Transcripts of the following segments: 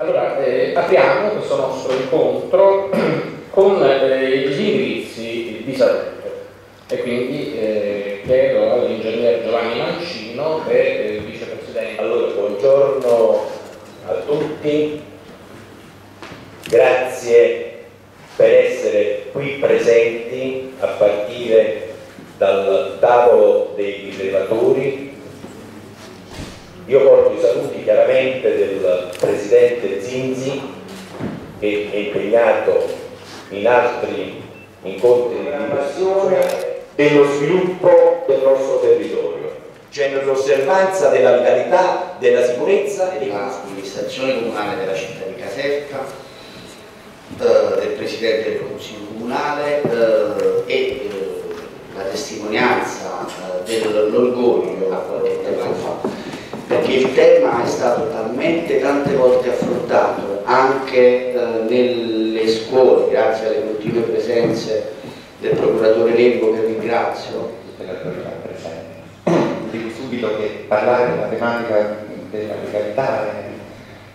Allora, eh, apriamo questo nostro incontro con eh, gli indirizzi di salute e quindi eh, chiedo all'ingegner Giovanni Mancino, che è eh, vicepresidente. Allora, buongiorno a tutti, grazie per essere qui presenti a partire dal tavolo dei rilevatori io porto i saluti chiaramente del Presidente Zinzi che è impegnato in altri incontri di dimensione dello sviluppo del nostro territorio, cioè nell'osservanza della vitalità, della sicurezza e dell'amministrazione comunale della città di Caserta, eh, del Presidente del Consiglio Comunale eh, e eh, la testimonianza dell'orgoglio eh, perché il tema è stato talmente tante volte affrontato anche eh, nelle scuole, grazie alle continue presenze del procuratore Lembo che ringrazio. Dico subito che parlare della tematica della legalità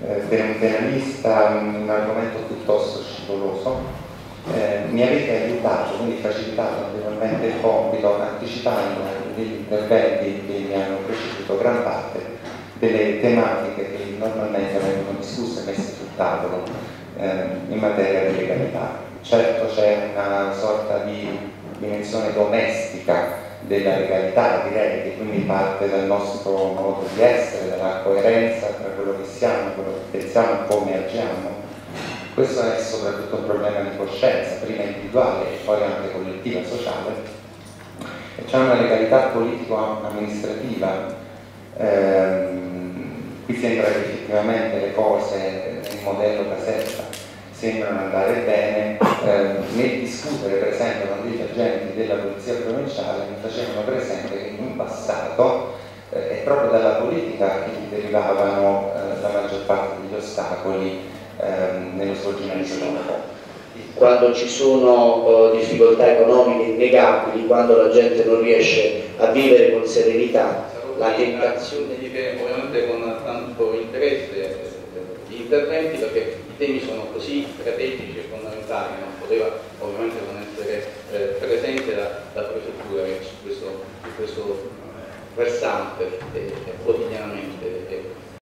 eh, per un penalista è un argomento piuttosto scivoloso. Eh, mi avete aiutato, quindi facilitato notevolmente il compito anticipando degli interventi che mi hanno preceduto gran parte delle tematiche che normalmente vengono discusse e messe sul tavolo eh, in materia di legalità. Certo c'è una sorta di dimensione domestica della legalità, direi, che quindi parte dal nostro modo di essere, dalla coerenza tra quello che siamo, quello che pensiamo come agiamo. Questo è soprattutto un problema di coscienza, prima individuale e poi anche collettiva, sociale. C'è una legalità politico-amministrativa ehm, Qui sembra che effettivamente le cose, il modello Casetta, sembrano andare bene. Eh, nel discutere per esempio con degli agenti della Polizia Provinciale mi facevano presente che in passato eh, è proprio dalla politica che gli derivavano eh, la maggior parte degli ostacoli ehm, nello svolgimento del lavoro quando ci sono uh, difficoltà economiche innegabili, quando la gente non riesce a vivere con serenità, la tentazione di che ovviamente con tanto interesse gli interventi perché i temi sono così strategici e fondamentali, non poteva ovviamente non essere eh, presente la, la prefettura su questo, su questo versante eh, quotidianamente